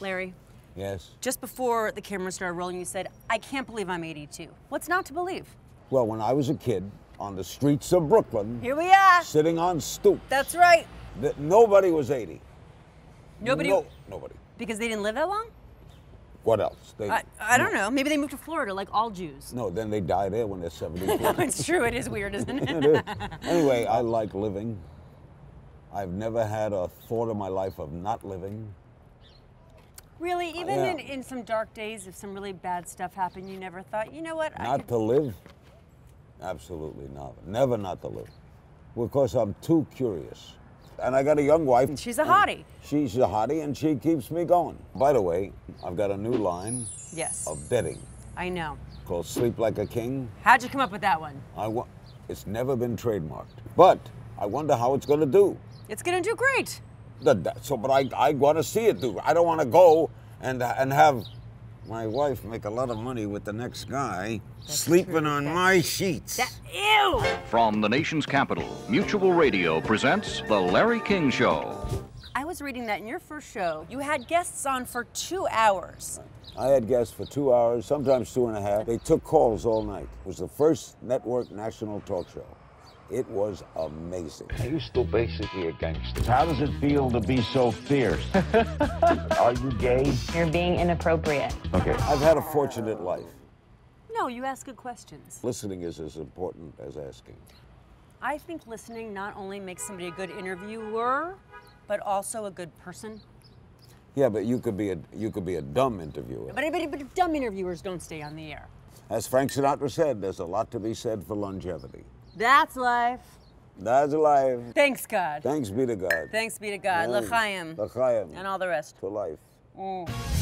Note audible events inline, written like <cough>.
Larry, Yes. just before the camera started rolling, you said, I can't believe I'm 82. What's not to believe? Well, when I was a kid on the streets of Brooklyn, Here we are. sitting on stoops, That's right. that nobody was 80. Nobody, No, nobody. because they didn't live that long? What else? They, I, I don't know. Maybe they moved to Florida like all Jews. No, then they die there when they're 72. <laughs> it's true. It is weird, isn't <laughs> It it? is. anyway, I like living. I've never had a thought in my life of not living. Really, even Yeah. in, in some dark days, if some really bad stuff happened, you never thought, you know what? Not to live? Absolutely not. Never not to live. Because I'm too curious. And I got a young wife. She's a hottie. She's a hottie and she keeps me going. By the way, I've got a new line Yes, of bedding I know. called Sleep Like a King. How'd you come up with that one? I wa- it's never been trademarked. But I wonder how it's going to do. It's gonna do great. The- the- So, but I, I want to see it do. I don't want to go and, and have my wife make a lot of money with the next guy sleeping true. on my sheets. That, ew! From the nation's capital, Mutual Radio presents The Larry King Show. I was reading that in your first show, you had guests on for two hours. I had guests for two hours, sometimes two and a half. They took calls all night. It was the first network national talk show. It was amazing. Are you still basically a gangster? How does it feel to be so fierce? <laughs> Are you gay? You're being inappropriate. Okay. I've had a fortunate life. No, you ask good questions. Listening is as important as asking. I think listening not only makes somebody a good interviewer, but also a good person. Yeah, but you could be a you could be a dumb interviewer. But, but, but dumb interviewers don't stay on the air. As Frank Sinatra said, there's a lot to be said for longevity. That's life. That's life. Thanks, God. Thanks be to God. Thanks be to God. Thanks. L'chaim. L'chaim. And all the rest. To life. Mm.